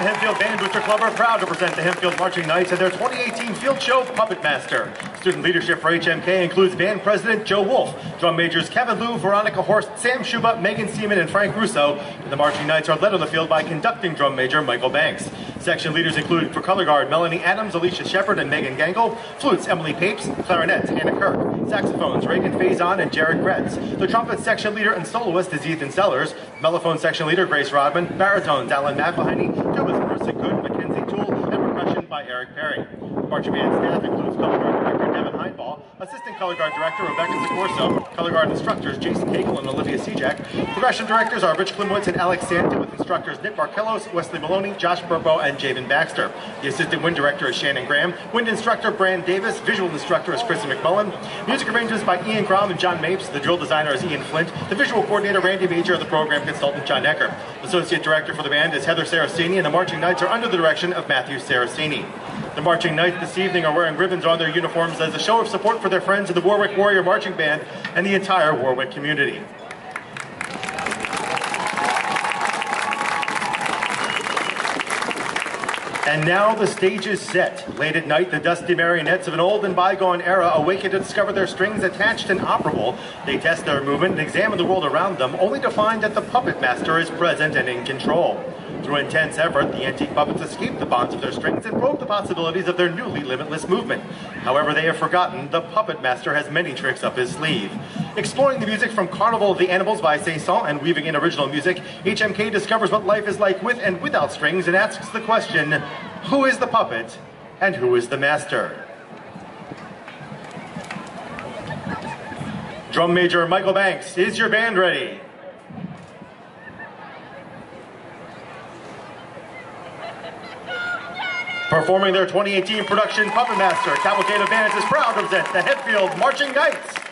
and Hempfield Band Booster Club are proud to present the Hempfield Marching Knights and their 2018 Field Show Puppet Master. Student leadership for HMK includes band president Joe Wolf, drum majors Kevin Liu, Veronica Horst, Sam Schuba, Megan Seaman, and Frank Russo. And the Marching Knights are led on the field by conducting drum major Michael Banks. Section leaders include for color guard Melanie Adams, Alicia Shepard, and Megan Gangle, flutes Emily Papes, clarinets Hannah Kirk, saxophones Reagan Faison and Jared Gretz. The trumpet section leader and soloist is Ethan Sellers, mellophone section leader Grace Rodman, baritones Alan McElhaney, Marissa Good, Mackenzie Tool, and percussion by Eric Perry. Marching band staff includes color guard director Devin Heinball, assistant color guard director Rebecca Sicorso, color guard instructors Jason Cagle and Olivia Sejak. Percussion directors are Rich Klimwitz and Alex Santa with instructors Nick Barkelos, Wesley Maloney, Josh Burbo, and Javen Baxter. The assistant wind director is Shannon Graham, wind instructor Brand Davis, visual instructor is Kristen McMullen, music arrangements by Ian Grom and John Mapes, the drill designer is Ian Flint, the visual coordinator Randy Major, the program consultant John Ecker. Associate director for the band is Heather Saraceni, and the marching knights are under the direction of Matthew Saraceni. The marching knights this evening are wearing ribbons on their uniforms as a show of support for their friends in the Warwick Warrior Marching Band and the entire Warwick community. And now the stage is set. Late at night, the dusty marionettes of an old and bygone era awaken to discover their strings attached and operable. They test their movement and examine the world around them, only to find that the puppet master is present and in control. Through intense effort, the antique puppets escape the bonds of their strings and probe the possibilities of their newly limitless movement. However, they have forgotten the puppet master has many tricks up his sleeve. Exploring the music from Carnival of the Animals by Saint-Saëns and weaving in original music, HMK discovers what life is like with and without strings and asks the question, who is the puppet and who is the master? Drum Major Michael Banks, is your band ready? Performing their 2018 production Puppet Master, Cavalcade of Bands is proud to present the Hempfield Marching Knights.